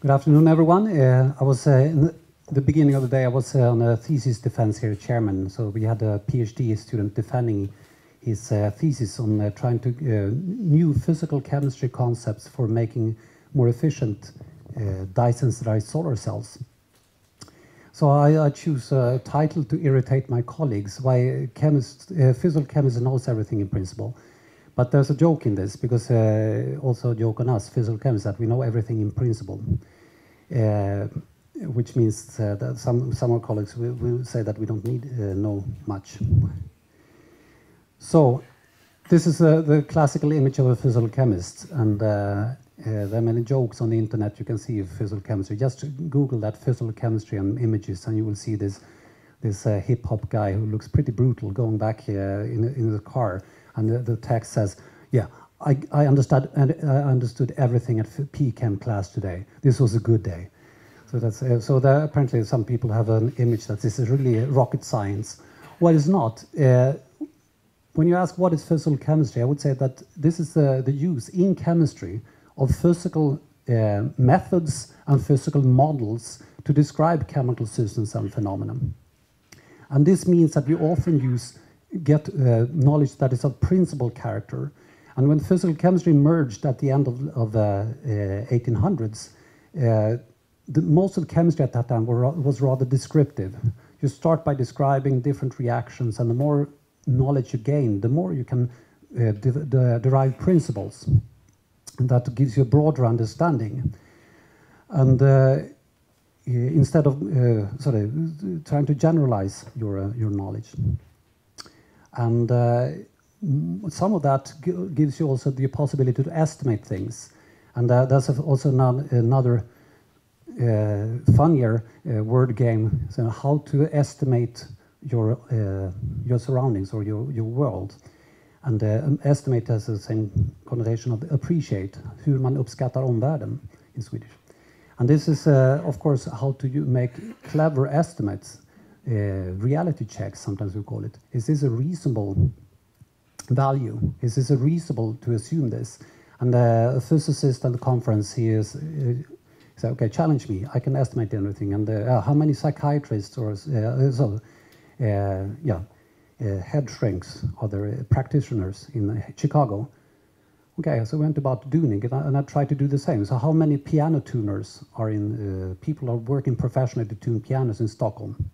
Good afternoon, everyone. Uh, I was uh, in the, beginning of the day. I was uh, on a thesis defense here, chairman. So we had a PhD student defending his uh, thesis on uh, trying to uh, new physical chemistry concepts for making more efficient dye-sensitized solar cells. So I, I, choose a title to irritate my colleagues. Why chemist, physical chemist knows everything in principle. But there's a joke in this, because uh, also a joke on us, physical chemists, that we know everything in principle. Uh, which means uh, that some, some of our colleagues will, will say that we don't need uh, know much. So this is uh, the classical image of a physical chemist, and uh, there are many jokes on the internet you can see of physical chemistry. Just Google that physical chemistry and images, and you will see this this hip hop guy who looks pretty brutal going back in, in the car and the, the text says, yeah, I, I, understood, and I understood everything at PChem class today. This was a good day. So that's uh, so. There, apparently, some people have an image that this is really rocket science. Well, it's not. Uh, when you ask what is physical chemistry, I would say that this is the, the use in chemistry of physical uh, methods and physical models to describe chemical systems and phenomena. And this means that we often use get uh, knowledge that is of principal character. And when physical chemistry emerged at the end of, of the 1800s, uh, uh, the, most of the chemistry at that time were, was rather descriptive. You start by describing different reactions, and the more knowledge you gain, the more you can uh, de de derive principles. And that gives you a broader understanding. And uh, instead of uh, sorry, trying to generalize your, your knowledge. And uh, some of that gives you also the possibility to estimate things. And uh, that's also another uh, funnier uh, word game, so how to estimate your, uh, your surroundings or your, your world. And uh, estimate has the same connotation of appreciate, hur man uppskattar omvärlden in Swedish. And this is, of course, how to make clever estimates uh, reality check, sometimes we call it. Is this a reasonable value? Is this a reasonable to assume this? And uh, a physicist at the conference, he is, uh, okay, challenge me. I can estimate everything. And uh, how many psychiatrists or uh, so, uh, yeah, head shrinks, other practitioners in Chicago? Okay, so we went about doing it, and I tried to do the same. So how many piano tuners are in, people are working professionally to tune pianos in Stockholm?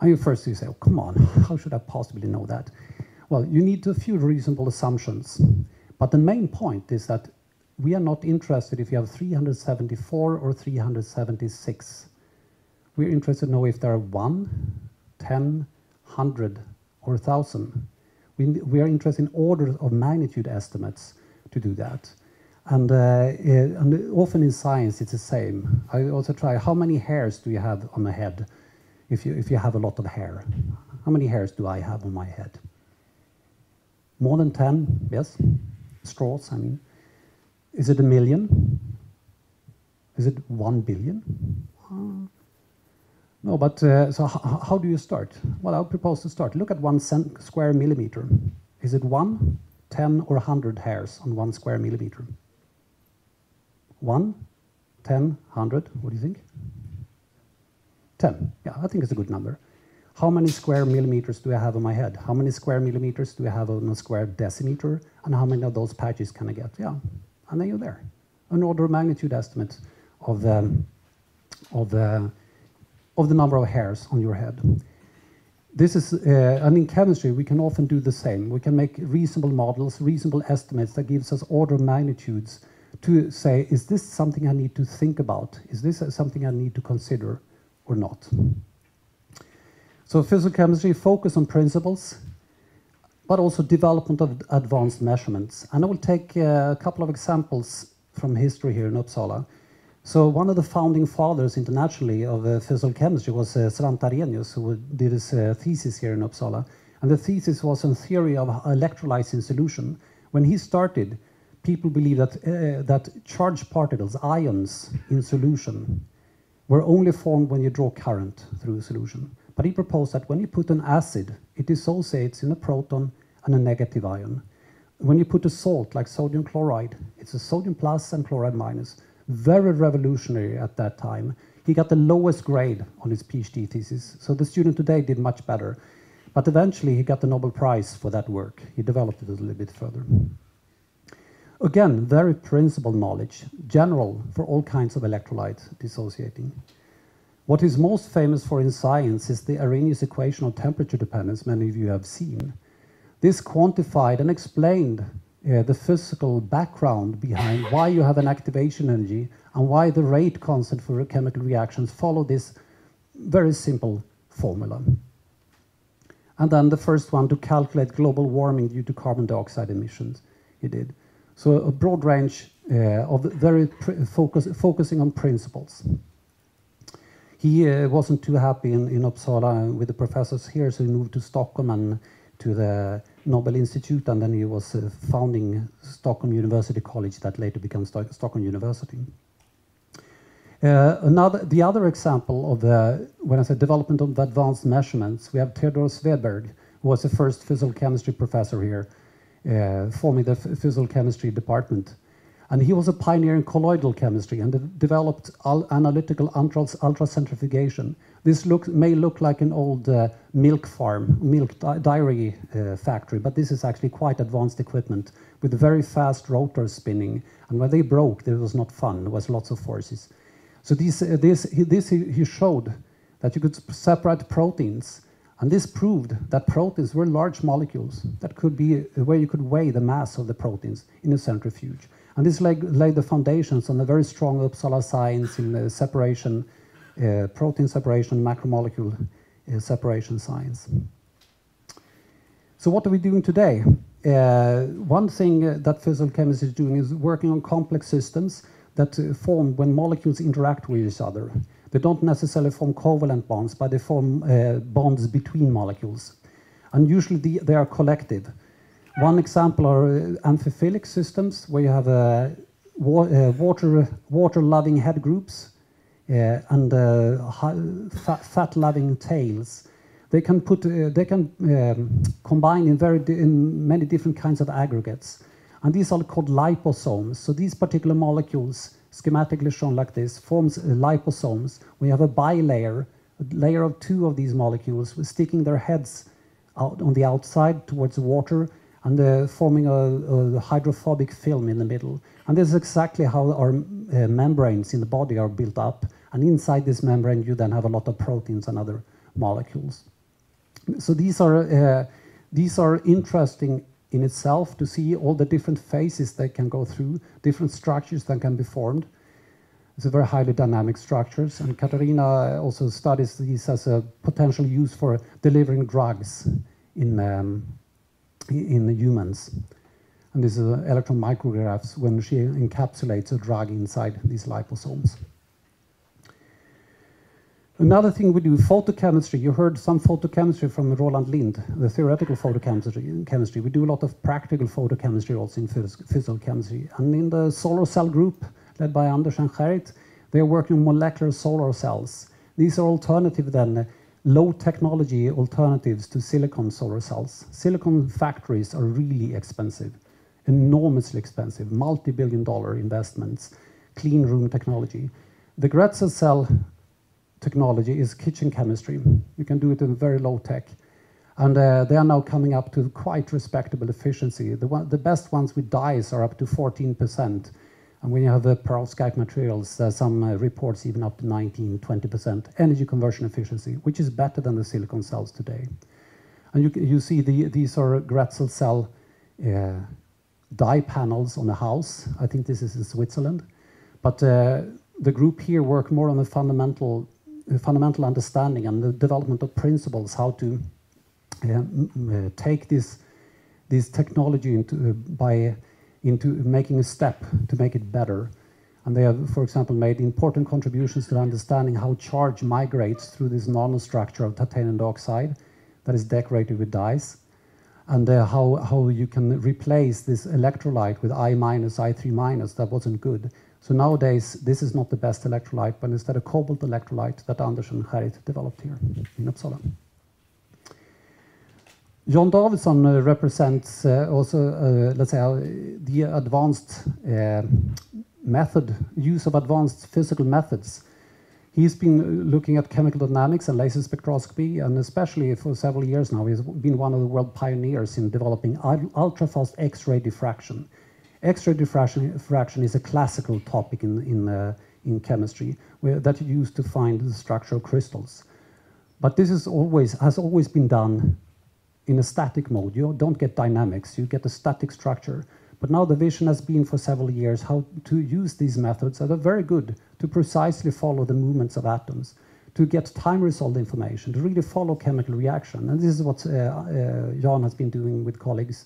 And you first you say, oh, come on, how should I possibly know that? Well, you need a few reasonable assumptions. But the main point is that we are not interested if you have 374 or 376. We're interested to know if there are 1, 10, 100, or 1,000. We, we are interested in orders of magnitude estimates to do that. And, uh, and often in science, it's the same. I also try, how many hairs do you have on a head? If you, if you have a lot of hair. How many hairs do I have on my head? More than 10, yes? Straws, I mean. Is it a million? Is it one billion? Uh, no, but uh, so how do you start? Well, I propose to start. Look at one square millimeter. Is it one, 10, or 100 hairs on one square millimeter? One, 10, 100, what do you think? 10. Yeah, I think it's a good number. How many square millimeters do I have on my head? How many square millimeters do I have on a square decimeter? And how many of those patches can I get? Yeah, and then you're there. An order of magnitude estimate of the, of the, of the number of hairs on your head. This is, uh, and in chemistry, we can often do the same. We can make reasonable models, reasonable estimates that gives us order of magnitudes to say, is this something I need to think about? Is this something I need to consider? Or not. So physical chemistry focus on principles, but also development of advanced measurements. And I will take uh, a couple of examples from history here in Uppsala. So one of the founding fathers internationally of uh, physical chemistry was uh, Svante Arrhenius, who did his uh, thesis here in Uppsala. And the thesis was on theory of electrolyzing solution. When he started, people believed that, uh, that charged particles, ions in solution, were only formed when you draw current through a solution. But he proposed that when you put an acid, it dissociates in a proton and a negative ion. When you put a salt like sodium chloride, it's a sodium plus and chloride minus. very revolutionary at that time. He got the lowest grade on his PhD thesis, so the student today did much better. But eventually he got the Nobel Prize for that work. He developed it a little bit further. Again, very principled knowledge, general for all kinds of electrolyte dissociating. What he's most famous for in science is the Arrhenius equation of temperature dependence many of you have seen. This quantified and explained uh, the physical background behind why you have an activation energy and why the rate constant for chemical reactions follow this very simple formula. And then the first one to calculate global warming due to carbon dioxide emissions, he did. So a broad range uh, of very focus, focusing on principles. He uh, wasn't too happy in, in Uppsala with the professors here, so he moved to Stockholm and to the Nobel Institute, and then he was uh, founding Stockholm University College that later became St Stockholm University. Uh, another, the other example of the, when I say development of advanced measurements, we have Theodor Svedberg, who was the first physical chemistry professor here, uh, forming the physical chemistry department. And he was a pioneer in colloidal chemistry and de developed analytical ultracentrifugation. This look, may look like an old uh, milk farm, milk di dairy uh, factory, but this is actually quite advanced equipment with very fast rotors spinning. And when they broke, it was not fun. There was lots of forces. So this, uh, this, he, this he, he showed that you could separate proteins and this proved that proteins were large molecules that could be where you could weigh the mass of the proteins in a centrifuge. And this laid, laid the foundations on a very strong Uppsala science in separation, uh, protein separation, macromolecule uh, separation science. So what are we doing today? Uh, one thing that physical chemistry is doing is working on complex systems that uh, form when molecules interact with each other. They don't necessarily form covalent bonds, but they form uh, bonds between molecules. And usually the, they are collective. One example are uh, amphiphilic systems, where you have uh, wa uh, water, water-loving head groups uh, and fat-loving tails. They can put, they can um, combine in very in many different kinds of aggregates. And these are called liposomes. So these particular molecules, schematically shown like this, forms liposomes. We have a bilayer, a layer of two of these molecules sticking their heads out on the outside towards the water and uh, forming a, a, hydrophobic film in the middle. And this is exactly how our uh, membranes in the body are built up. And inside this membrane, you then have a lot of proteins and other molecules. So these are, uh, these are interesting in itself to see all the different phases they can go through, different structures that can be formed. It's a very highly dynamic structures, and Katarina also studies these as a potential use for delivering drugs in, um, in humans. And this is electron micrographs when she encapsulates a drug inside these liposomes. Another thing we do, photochemistry. You heard some photochemistry from Roland Lindh, the theoretical photochemistry. Chemistry. We do a lot of practical photochemistry also in physical chemistry. And in the solar cell group, led by Anders and Gerrit, they are working on molecular solar cells. These are alternative then, low technology alternatives to silicon solar cells. Silicon factories are really expensive, enormously expensive, multi-billion dollar investments, clean room technology. The Grätzel cell technology is kitchen chemistry. You can do it in very low tech. And uh, they are now coming up to quite respectable efficiency. The, one, the best ones with dyes are up to 14%. And when you have the perovskite materials, there's some uh, reports even up to 19, 20% energy conversion efficiency, which is better than the silicon cells today. And you, you see the, these are Grätzel cell uh, dye panels on a house. I think this is in Switzerland. But uh, the group here work more on the fundamental fundamental understanding and the development of principles how to uh, uh, take this this technology into uh, by into making a step to make it better. And they have, for example, made important contributions to understanding how charge migrates through this nanostructure of titanium dioxide that is decorated with dyes, and uh, how, how you can replace this electrolyte with I minus, I3 minus that wasn't good so nowadays, this is not the best electrolyte, but instead a cobalt electrolyte that Anders and Gerrit developed here in Uppsala. Jan Davidsson uh, represents uh, also, uh, let's say, uh, the advanced uh, method, use of advanced physical methods. He's been looking at chemical dynamics and laser spectroscopy, and especially for several years now, he's been one of the world pioneers in developing ultra-fast X-ray diffraction. X-ray diffraction, diffraction is a classical topic in, in, uh, in chemistry where, that you use to find the structure of crystals. But this is always, has always been done in a static mode. You don't get dynamics, you get a static structure. But now the vision has been for several years how to use these methods that are very good to precisely follow the movements of atoms, to get time resolved information, to really follow chemical reaction. And this is what uh, uh, Jan has been doing with colleagues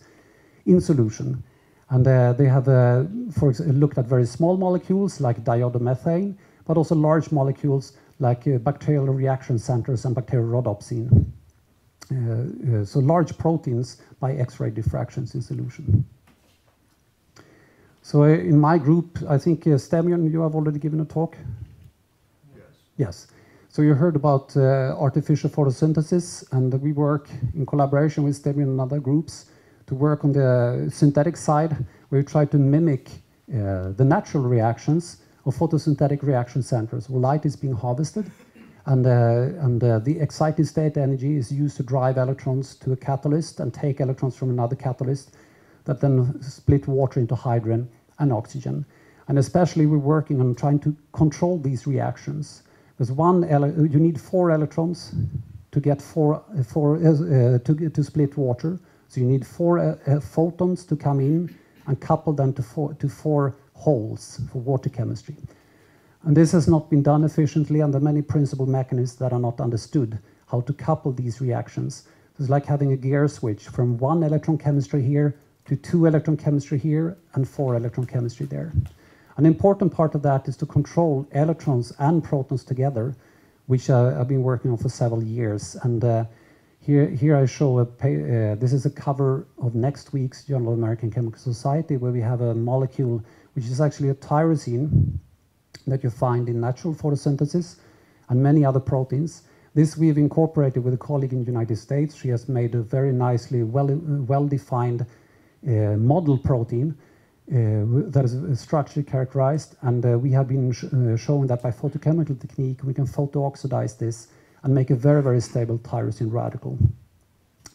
in solution. And uh, they have, uh, for looked at very small molecules like diiodomethane, but also large molecules like uh, bacterial reaction centers and bacterial rhodopsin. Uh, uh, so large proteins by X-ray diffractions in solution. So uh, in my group, I think uh, Stenbjörn, you have already given a talk? Yes. Yes. So you heard about uh, artificial photosynthesis, and we work in collaboration with Stenbjörn and other groups to work on the synthetic side, where we try to mimic uh, the natural reactions of photosynthetic reaction centers, where light is being harvested, and, uh, and uh, the excited state energy is used to drive electrons to a catalyst and take electrons from another catalyst that then split water into hydrogen and oxygen. And especially we're working on trying to control these reactions. Because one, you need four electrons to get four, four uh, to, to split water. So you need four uh, uh, photons to come in and couple them to four, to four holes for water chemistry. And this has not been done efficiently, are many principal mechanisms that are not understood how to couple these reactions. It's like having a gear switch from one electron chemistry here to two electron chemistry here and four electron chemistry there. An important part of that is to control electrons and protons together, which uh, I've been working on for several years. And uh, here, here I show a, uh, this is a cover of next week's Journal of American Chemical Society, where we have a molecule which is actually a tyrosine that you find in natural photosynthesis and many other proteins. This we've incorporated with a colleague in the United States. She has made a very nicely well, well-defined uh, model protein uh, that is structurally characterized, and uh, we have been sh showing that by photochemical technique we can photo-oxidize this and make a very, very stable tyrosine radical.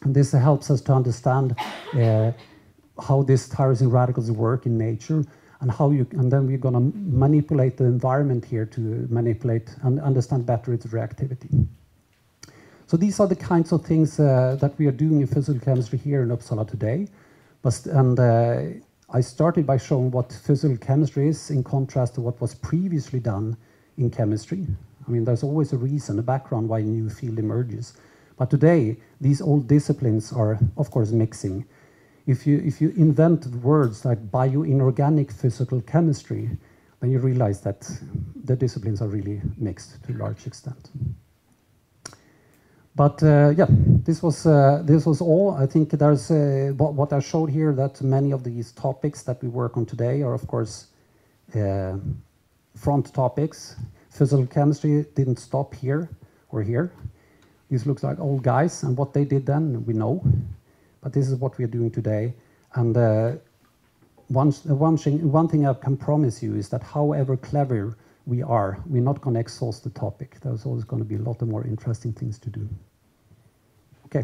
And this helps us to understand how these tyrosine radicals work in nature and how you and then we're going to manipulate the environment here to manipulate and understand better its reactivity. So these are the kinds of things uh, that we are doing in physical chemistry here in Uppsala today. But, and uh, I started by showing what physical chemistry is in contrast to what was previously done in chemistry. I mean, there's always a reason, a background why a new field emerges. But today, these old disciplines are, of course, mixing. If you, if you invent words like bioinorganic physical chemistry, then you realize that the disciplines are really mixed to a large extent. But uh, yeah, this was uh, this was all. I think there's uh, what, what, I showed here that many of these topics that we work on today are of course uh, front topics. Physical chemistry didn't stop here or here. These looks like old guys, and what they did then we know. But this is what we are doing today. And uh, one, one, thing, one thing I can promise you is that however clever we are, we're not going to exhaust the topic. There's always going to be a lot of more interesting things to do. Okay.